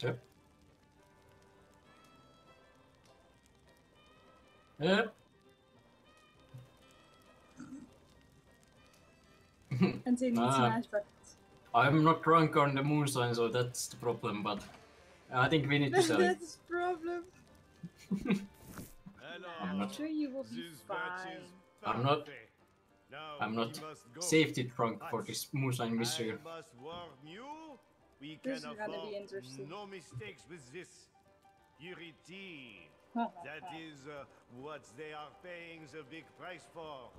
Yep. Yep. And they need Ah. smash buckets. I'm not drunk on the moonshine, so that's the problem. But I think we need to sell it. That's the problem. I'm I'm not. sure you will be fine. I'm not- I'm not. Safety drunk for this moonshine mystery. I must warn you, we This can is gonna be afford no mistakes with this. Purity. That is uh, what they are paying the big price for.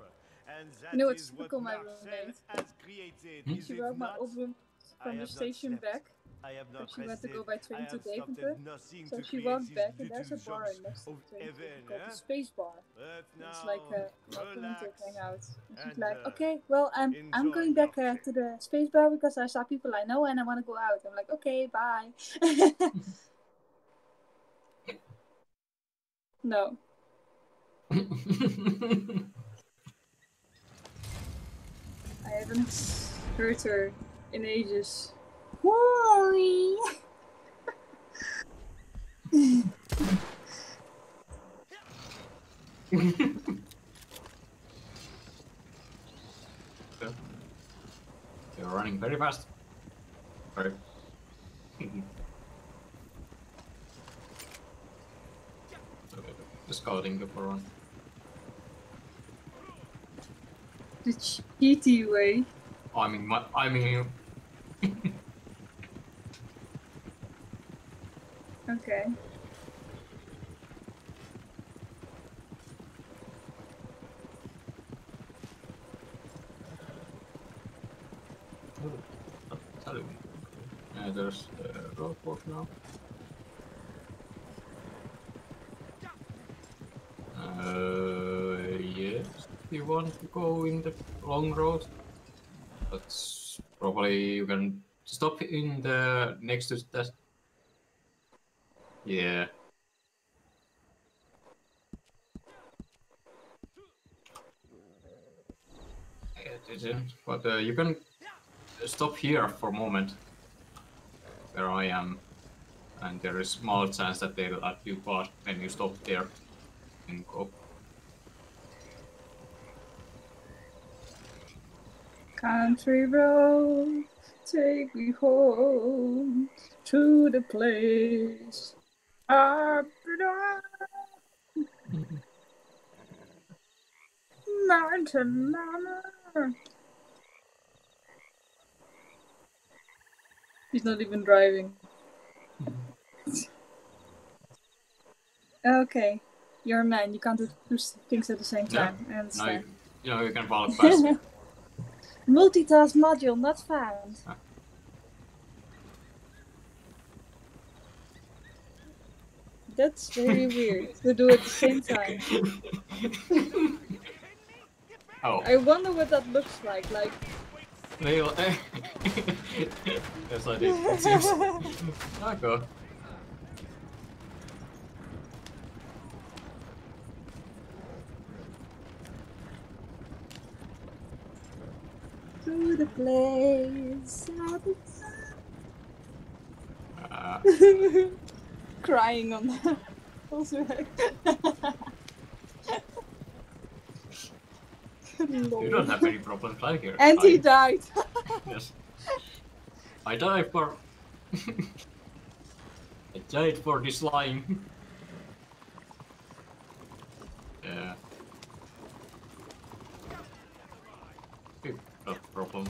And that know, is what Marcel has created. Hmm? Is it not? I from the have not station slept. back. I have not she went to go by train to have stopped Deventer, So she create walked back and there's a little bar jobs next to the train station heaven, called eh? the Space Bar. But It's now, like a welcome to hang out. And she's and, like, uh, okay, well, I'm I'm going back uh, to the Space Bar because I saw people I know and I want to go out. I'm like, okay, bye. no. I haven't heard her in ages. Why? You're running very fast. Sorry. Okay, the scouting for one. The cheaty way. I mean, my, I mean, Okay. Yeah, there's the roadblock now. Uh, yes, you want to go in the long road, but probably you can stop in the next to that. Yeah. It isn't, but uh, you can stop here for a moment, where I am, and there is small chance that they'll let you pass when you stop there and go. Country road, take me home to the place I belong. Mountain mama. He's not even driving. okay, you're a man. You can't do two things at the same time. Now understand. you, know you can walk past. Multitask module not found. Ah. That's very weird to do at the same time. oh, I wonder what that looks like. Like, Neil. yes, I did. It seems. I go. to the place. Crying on the also. you don't have any problems like here. And he died. Yes. I died for. I died for this line. yeah. No problem.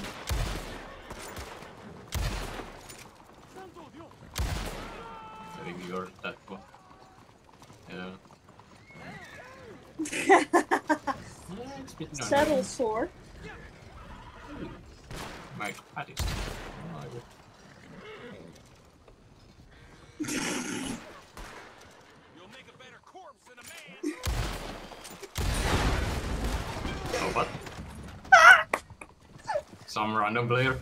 I think that one. Yeah. yeah it's a bit annoying. Sore. My hat is. I will- You'll make a better corpse than a man. Oh, what? Some random player.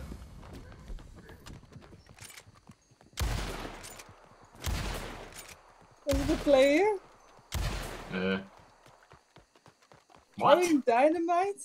Was it a player? Uh, what? Playing dynamite?